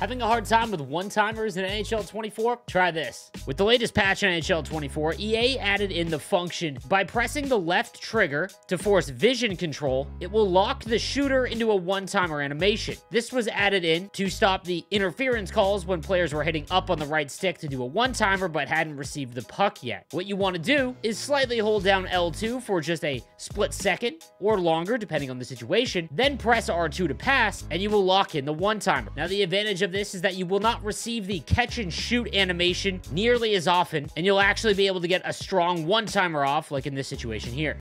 Having a hard time with one-timers in NHL 24? Try this. With the latest patch in NHL 24, EA added in the function, by pressing the left trigger to force vision control, it will lock the shooter into a one-timer animation. This was added in to stop the interference calls when players were hitting up on the right stick to do a one-timer but hadn't received the puck yet. What you want to do is slightly hold down L2 for just a split second or longer, depending on the situation, then press R2 to pass, and you will lock in the one-timer. Now, the advantage of of this is that you will not receive the catch and shoot animation nearly as often, and you'll actually be able to get a strong one-timer off, like in this situation here.